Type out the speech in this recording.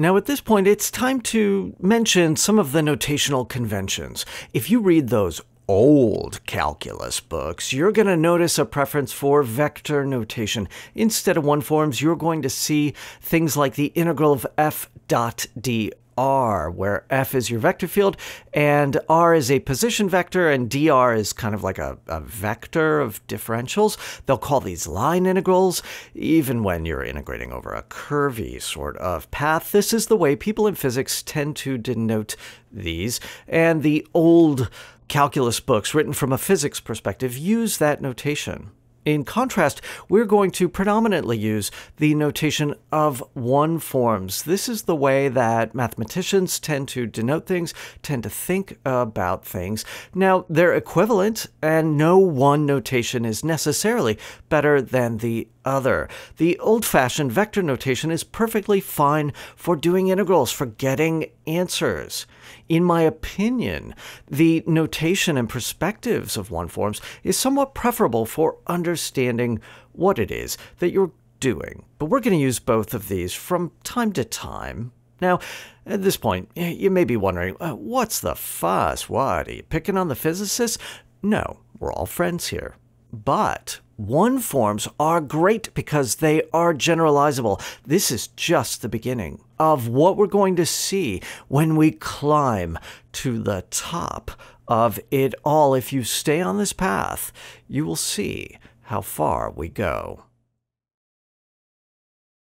Now, at this point, it's time to mention some of the notational conventions. If you read those old calculus books, you're going to notice a preference for vector notation. Instead of one forms, you're going to see things like the integral of f dot dr r, where f is your vector field and r is a position vector and dr is kind of like a, a, vector of differentials. They'll call these line integrals, even when you're integrating over a curvy sort of path. This is the way people in physics tend to denote these, and the old calculus books written from a physics perspective use that notation. In contrast, we're going to predominantly use the notation of one forms. This is the way that mathematicians tend to denote things, tend to think about things. Now, they're equivalent, and no one notation is necessarily better than the other. The old fashioned vector notation is perfectly fine for doing integrals, for getting answers. In my opinion, the notation and perspectives of one forms is somewhat preferable for understanding what it is that you're doing. But we're going to use both of these from time to time. Now, at this point, you may be wondering, uh, what's the fuss? What, are you picking on the physicists? No, we're all friends here. But one forms are great because they are generalizable. This is just the beginning of what we're going to see when we climb to the top of it all. If you stay on this path, you will see how far we go.